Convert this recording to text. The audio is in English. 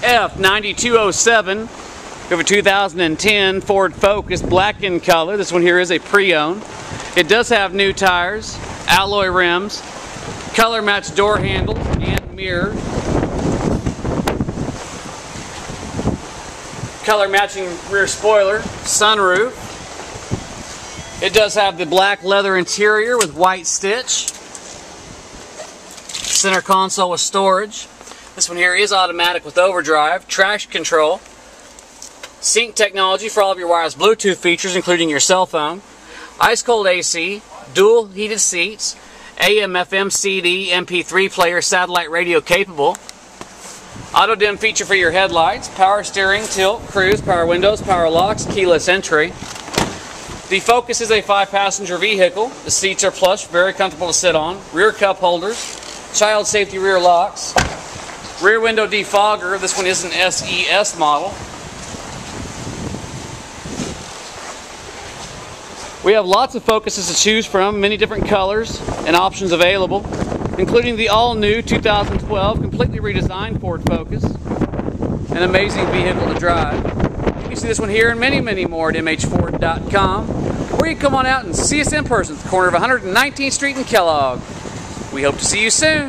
F9207. We have a 2010 Ford Focus black in color. This one here is a pre-owned. It does have new tires, alloy rims, color matched door handles and mirror. Color matching rear spoiler, sunroof. It does have the black leather interior with white stitch. Center console with storage. This one here is automatic with overdrive, traction control, sync technology for all of your wireless Bluetooth features, including your cell phone, ice cold AC, dual heated seats, AM, FM, CD, MP3 player, satellite radio capable, auto dim feature for your headlights, power steering, tilt, cruise, power windows, power locks, keyless entry. The Focus is a five passenger vehicle. The seats are plush, very comfortable to sit on, rear cup holders, child safety rear locks, Rear window defogger. This one is an SES model. We have lots of Focuses to choose from, many different colors and options available, including the all-new 2012 completely redesigned Ford Focus. An amazing vehicle to drive. You can see this one here and many, many more at mhford.com, or you can come on out and see us in person at the corner of 119th Street in Kellogg. We hope to see you soon.